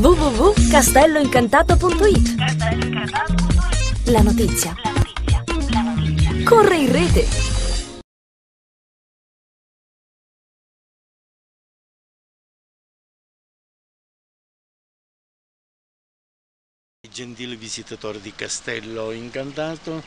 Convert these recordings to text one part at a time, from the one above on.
www.castelloincantato.it La notizia. Corre in rete. Gentili visitatori di Castello Incantato,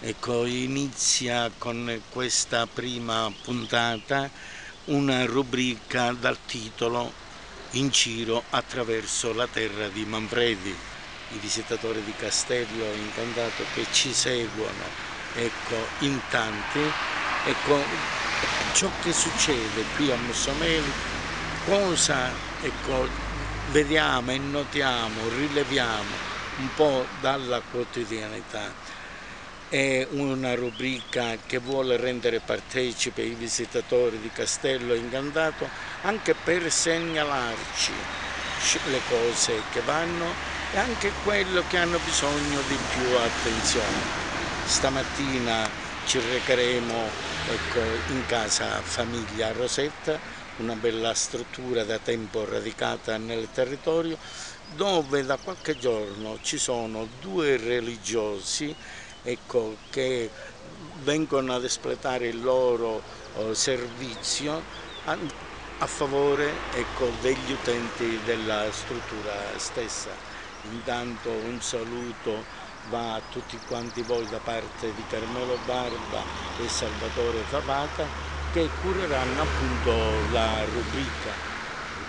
ecco inizia con questa prima puntata una rubrica dal titolo In giro attraverso la terra di Manfredi, i visitatori di Castello Incantato che ci seguono ecco, in tanti, ecco, ciò che succede qui a Mussomeli, cosa ecco, vediamo e notiamo, rileviamo un po' dalla quotidianità è una rubrica che vuole rendere partecipe i visitatori di Castello Incantato anche per segnalarci le cose che vanno e anche quello che hanno bisogno di più attenzione. Stamattina ci recheremo ecco, in casa famiglia Rosetta, una bella struttura da tempo radicata nel territorio dove da qualche giorno ci sono due religiosi ecco, che vengono ad espletare il loro eh, servizio a, a favore ecco, degli utenti della struttura stessa. Intanto un saluto va a tutti quanti voi da parte di Carmelo Barba e Salvatore Favata che cureranno appunto la rubrica,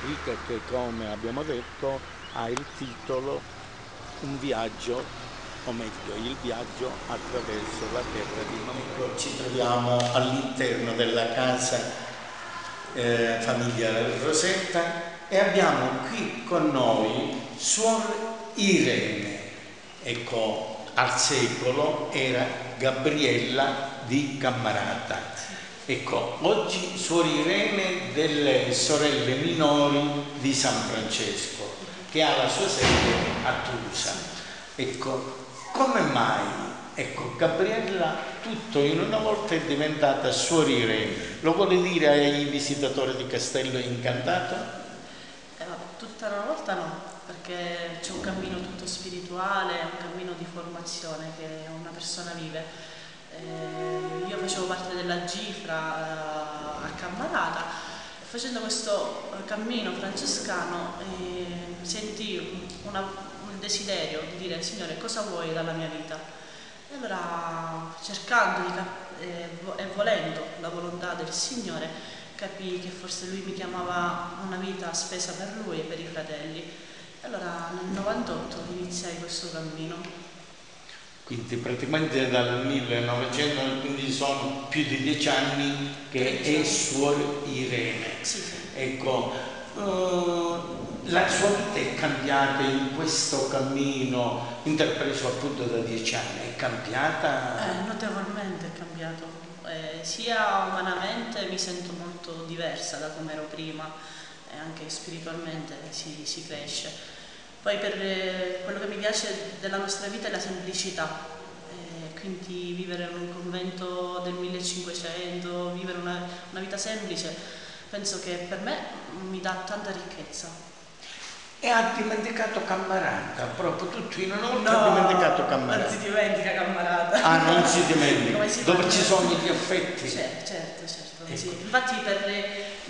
rubrica che come abbiamo detto ha il titolo Un viaggio o meglio il viaggio attraverso la terra di Mamma. Ci troviamo all'interno della casa eh, famiglia Rosetta e abbiamo qui con noi Suor Irene. Ecco, al secolo era Gabriella di Cammarata. Ecco, oggi Suor Irene delle sorelle minori di San Francesco, che ha la sua sede a Tusa. Ecco, come mai? Ecco, Gabriella tutto in una volta è diventata suorire. Lo vuole dire ai visitatori di Castello Incantato? Eh, tutta una volta no, perché c'è un cammino tutto spirituale, un cammino di formazione che una persona vive. Eh, io facevo parte della Gifra eh, a Cammarata facendo questo cammino francescano eh, sentii una, desiderio di dire Signore cosa vuoi dalla mia vita? E allora cercando di eh, e volendo la volontà del Signore capii che forse Lui mi chiamava una vita spesa per Lui e per i fratelli. E allora nel 98 iniziai questo cammino. Quindi praticamente dal 1900, quindi sono più di dieci anni che è Suor Irene. Sì, sì. Ecco, uh, la sua vita è cambiata in questo cammino intrapreso appunto da dieci anni, è cambiata? Eh, notevolmente è cambiato, eh, sia umanamente mi sento molto diversa da come ero prima e anche spiritualmente si, si cresce. Poi per eh, quello che mi piace della nostra vita è la semplicità, eh, quindi vivere in un convento del 1500, vivere una, una vita semplice, penso che per me mi dà tanta ricchezza e ha dimenticato Cammarata, proprio tutto in una volta no, ha dimenticato Cammarata. Non si dimentica Cammarata. Ah, non si dimentica, si dove ci sono gli affetti. Certo, certo, certo. Ecco. Sì. Infatti per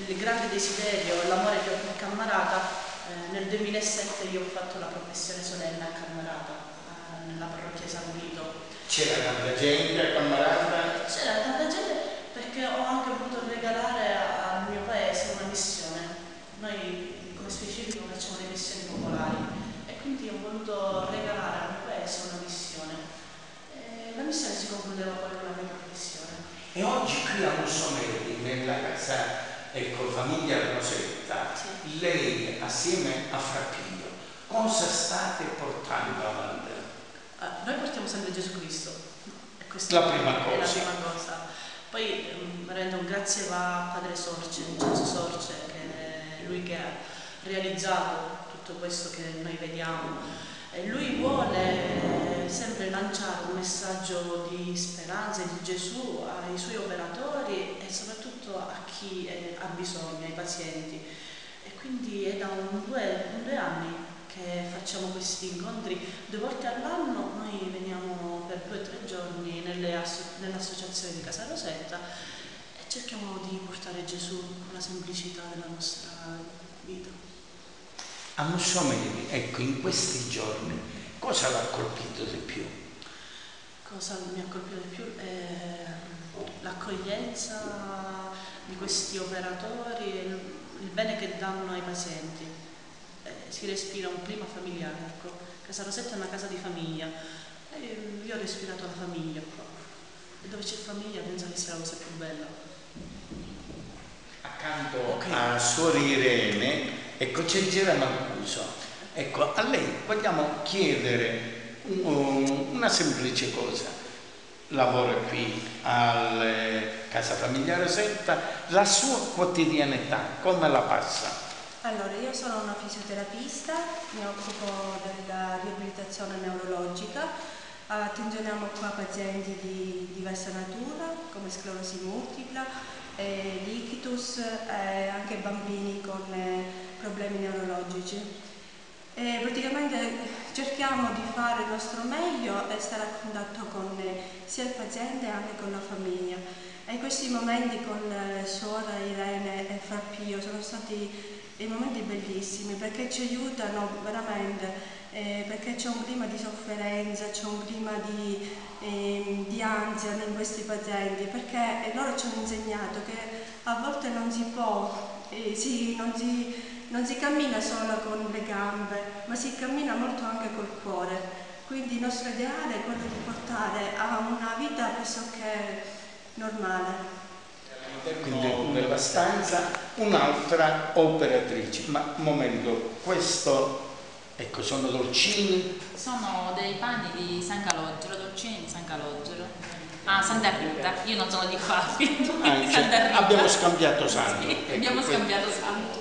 il grande desiderio, l'amore che ho per Cammarata, eh, nel 2007 io ho fatto la professione solenne a Cammarata, eh, nella parrocchia San Vito. C'era tanta gente a Cammarata? C'era tanta gente perché ho anche voluto regalare al mio paese una missione. Noi facciamo le missioni popolari e quindi ho voluto regalare al mio paese una missione. E la missione si concludeva poi con la mia professione. E oggi qui a Mussomeri, nella casa ecco, famiglia Rosetta, sì. lei assieme a Frappiglio, cosa state portando avanti? Ah, noi portiamo sempre Gesù Cristo. la prima cosa. la prima cosa. Poi um, rendo un grazie va a Padre Sorce, Vincenzo Sorce, che è lui che ha realizzato tutto questo che noi vediamo. E lui vuole sempre lanciare un messaggio di speranza di Gesù ai suoi operatori e soprattutto a chi ha bisogno, ai pazienti. E quindi è da un due, un due anni facciamo questi incontri due volte all'anno, noi veniamo per due o tre giorni nell'associazione di Casa Rosetta e cerchiamo di portare Gesù alla semplicità della nostra vita. A Mussomeli, ecco, in questi giorni, cosa l'ha colpito di più? Cosa mi ha colpito di più? Eh, l'accoglienza di questi operatori, il, il bene che danno ai pazienti si respira un clima familiare, ecco. Casa Rosetta è una casa di famiglia e io ho respirato la famiglia qua. E dove c'è famiglia penso che sia la cosa più bella. Accanto okay. a Suor Irene, ecco c'è Gira Mancuso. Ecco, a lei vogliamo chiedere una semplice cosa. Lavora qui alla Casa Famiglia Rosetta, la sua quotidianità come la passa? Allora, io sono una fisioterapista, mi occupo della riabilitazione neurologica, attenzioniamo qua pazienti di diversa natura, come sclerosi multipla, eh, l'ictus e anche bambini con eh, problemi neurologici. E praticamente cerchiamo di fare il nostro meglio e stare a contatto con eh, sia il paziente che con la famiglia. E questi momenti con eh, suora Irene e Frappio sono stati dei momenti bellissimi perché ci aiutano veramente, eh, perché c'è un clima di sofferenza, c'è un clima di, eh, di, ansia in questi pazienti, perché loro ci hanno insegnato che a volte non si può, eh, si, non, si, non si cammina solo con le gambe, ma si cammina molto anche col cuore. Quindi il nostro ideale è quello di portare a una vita pressoché normale quindi nella stanza un'altra operatrice. Ma momento, questo, ecco, sono dolcini? Sono dei panni di San Calogero, dolcini di San Calogero. Ah, Santa Rita, io non sono di qua, quindi ah, cioè, abbiamo scambiato santo. Sì, ecco, abbiamo scambiato santo.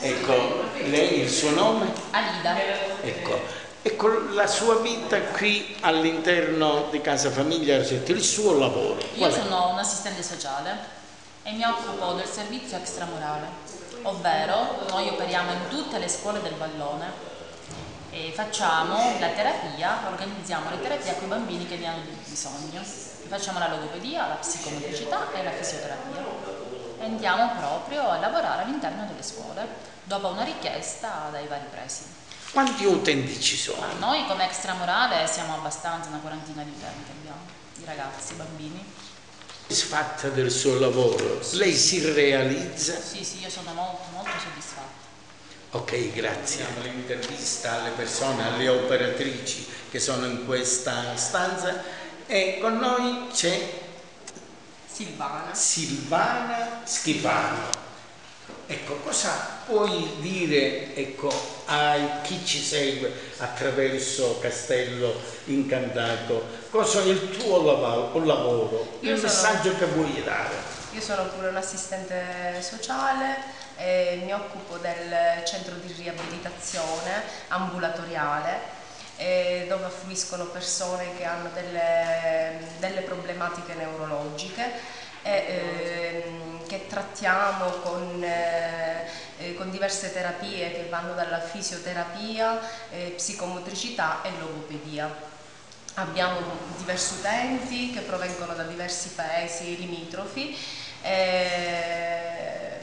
Ecco, lei il suo nome? Alida. Ecco, Ecco, la sua vita qui all'interno di Casa Famiglia Rosetta, il suo lavoro. Io sono un assistente sociale e mi occupo del servizio extramurale, ovvero noi operiamo in tutte le scuole del Vallone e facciamo la terapia, organizziamo le terapie a quei bambini che ne hanno bisogno. Facciamo la logopedia, la psicomotricità e la fisioterapia e andiamo proprio a lavorare all'interno delle scuole dopo una richiesta dai vari presidi. Quanti utenti ci sono? Ma noi come extramorale siamo abbastanza, una quarantina di utenti abbiamo, di ragazzi, bambini. Soddisfatta del suo lavoro? Sì, Lei si realizza? Sì, sì, io sono molto, molto soddisfatta. Ok, grazie. L'intervista alle persone, alle operatrici che sono in questa stanza e con noi c'è Silvana. Silvana Schifano. Ecco, cosa puoi dire ecco, a chi ci segue attraverso Castello Incantato? Cosa è il tuo lavoro, il sono, messaggio che vuoi dare? Io sono pure un assistente sociale, e mi occupo del centro di riabilitazione ambulatoriale dove affluiscono persone che hanno delle, delle problematiche neurologiche e, ehm, che trattiamo con, eh, eh, con, diverse terapie che vanno dalla fisioterapia, eh, psicomotricità e logopedia. Abbiamo diversi utenti che provengono da diversi paesi limitrofi eh,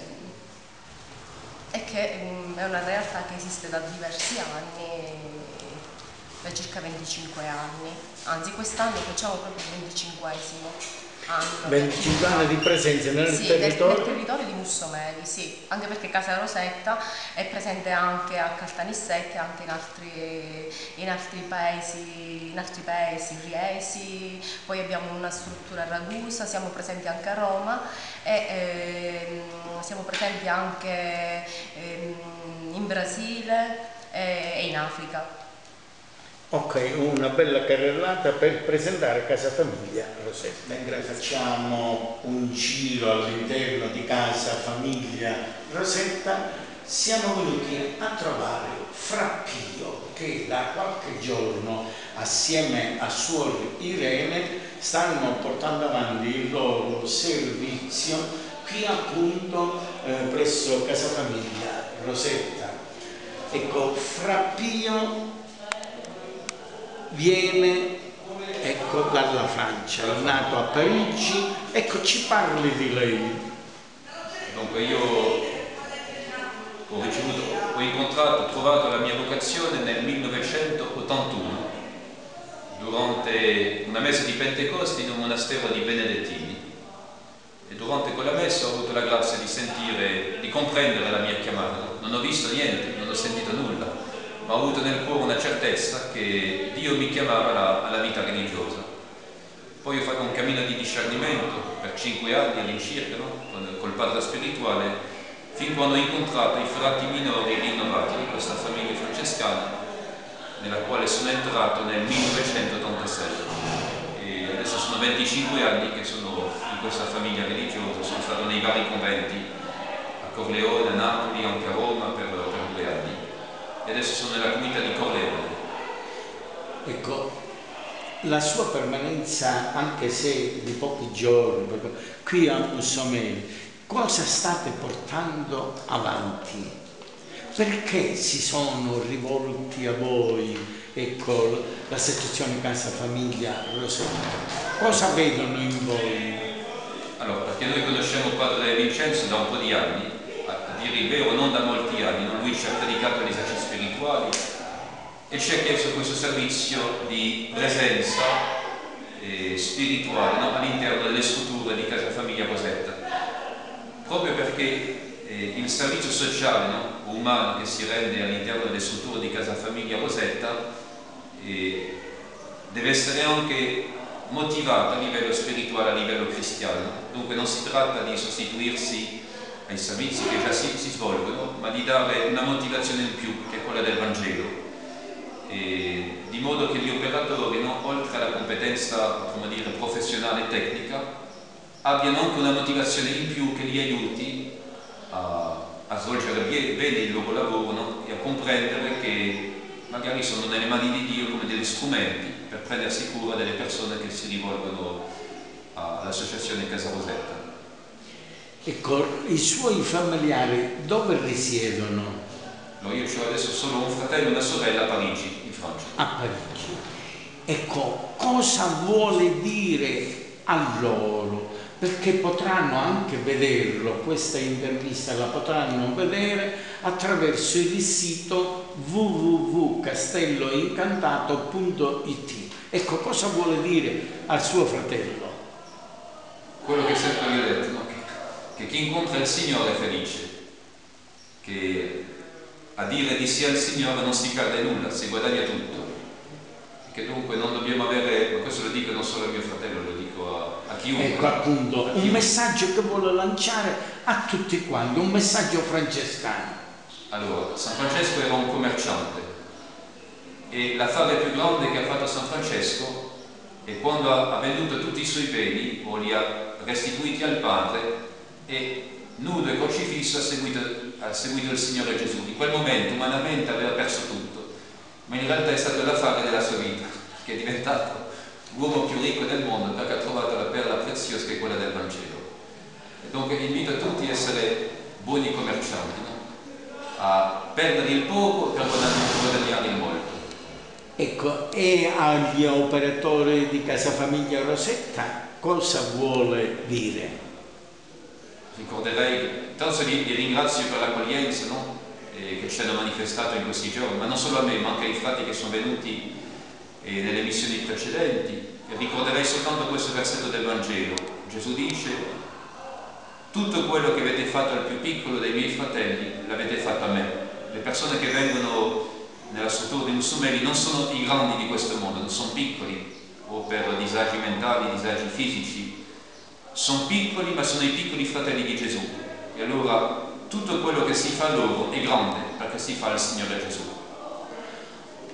e che um, è una realtà che esiste da diversi anni da circa 25 anni, anzi quest'anno facciamo proprio il 25esimo anno. 25 anni di presenza nel sì, territorio? Nel, territorio di Mussomeli, sì, anche perché Casa Rosetta è presente anche a Caltanissette, anche in altri, in altri paesi, in altri paesi, Riesi, poi abbiamo una struttura a Ragusa, siamo presenti anche a Roma e ehm, siamo presenti anche ehm, in Brasile e, e in Africa. Ok, una bella carrellata per presentare Casa Famiglia Rosetta. Mentre facciamo un giro all'interno di Casa Famiglia Rosetta, siamo venuti a trovare Frappio che da qualche giorno assieme a Suor Irene stanno portando avanti il loro servizio qui appunto eh, presso Casa Famiglia Rosetta Ecco, Fra Pio viene ecco, dalla Francia, è nato a Parigi, ecco ci parli di lei. Dunque io ho ricevuto, ho incontrato, ho trovato la mia vocazione nel 1981 durante una messa di Pentecoste in un monastero di Benedettini e durante quella messa ho avuto la grazia di sentire, di comprendere la mia chiamata. Non ho visto niente, non ho sentito nulla, ma ho avuto nel cuore una certezza che Dio mi chiamava alla, alla vita religiosa. Poi ho fatto un cammino di discernimento per cinque anni all'incirca no? col padre spirituale fin quando ho incontrato i frati minori rinnovati di questa famiglia francescana nella quale sono entrato nel 1987 e adesso sono 25 anni che sono in questa famiglia religiosa, sono stato nei vari conventi a Corleone, a Napoli, anche a Roma per, per due anni e adesso sono nella comunità di Corleone. Ecco, la sua permanenza, anche se di pochi giorni, qui a Mussomeli, cosa state portando avanti? Perché si sono rivolti a voi, ecco, l'associazione Casa Famiglia Rosetta? Cosa vedono in voi? Allora, perché noi conosciamo padre Vincenzo da un po' di anni, a dire il vero non da molti anni, no? lui ci ha predicato gli esercizi spirituali e ha chiesto questo servizio di presenza eh, spirituale no? all'interno delle strutture di Casa Famiglia Rosetta proprio perché eh, il servizio sociale no, umano che si rende all'interno delle strutture di Casa Famiglia Rosetta eh, deve essere anche motivato a livello spirituale, a livello cristiano. Dunque non si tratta di sostituirsi ai servizi che già si, si svolgono, ma di dare una motivazione in più, che è quella del Vangelo, e di modo che gli operatori, no, oltre alla competenza dire, professionale e tecnica, abbiano anche una motivazione in più che li aiuti a, a svolgere bene il loro lavoro no? e a comprendere che magari sono nelle mani di Dio come degli strumenti per prendersi cura delle persone che si rivolgono all'associazione Casa Rosetta. Ecco, i suoi familiari dove risiedono? No, io ho adesso solo un fratello e una sorella a Parigi, in Francia. A Parigi. Ecco, cosa vuole dire a loro perché potranno anche vederlo, questa intervista la potranno vedere attraverso il sito www.castelloincantato.it. Ecco, cosa vuole dire al suo fratello? Quello che sempre vi ho detto? Che chi incontra il Signore è felice, che a dire di sì al Signore non si perde nulla, si guadagna tutto che dunque non dobbiamo avere, ma questo lo dico non solo a mio fratello, lo dico a, a chiunque. Ecco appunto, un messaggio che vuole lanciare a tutti quanti, un messaggio francescano. Allora, San Francesco era un commerciante e l'affare più grande che ha fatto San Francesco è quando ha, venduto tutti i suoi beni o li ha restituiti al Padre e nudo e crocifisso ha seguito, ha seguito il Signore Gesù. In quel momento umanamente aveva perso tutto ma in realtà è stato l'affare della sua vita, che è diventato l'uomo più ricco del mondo perché ha trovato la perla preziosa che è quella del Vangelo. E dunque invito tutti a essere buoni commercianti, no? a perdere il poco per guadagnare il molto. Ecco, e agli operatori di Casa Famiglia Rosetta cosa vuole dire? Ricorderei, tanto li, li ringrazio per l'accoglienza, no? eh, che ci hanno manifestato in questi giorni, ma non solo a me, ma anche ai frati che sono venuti eh, nelle missioni precedenti. E ricorderei soltanto questo versetto del Vangelo. Gesù dice, tutto quello che avete fatto al più piccolo dei miei fratelli l'avete fatto a me. Le persone che vengono nella struttura di Mussumeri non sono i grandi di questo mondo, non sono piccoli o per disagi mentali, disagi fisici, sono piccoli ma sono i piccoli fratelli di Gesù. E allora tutto quello che si fa loro è grande perché si fa il Signore Gesù.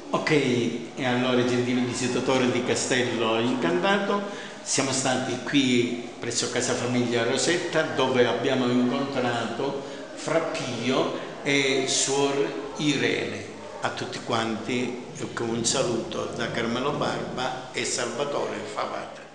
Ok, e allora gentili visitatori di Castello Incantato, siamo stati qui presso Casa Famiglia Rosetta dove abbiamo incontrato Fra Pio e Suor Irene. A tutti quanti un saluto da Carmelo Barba e Salvatore Favata.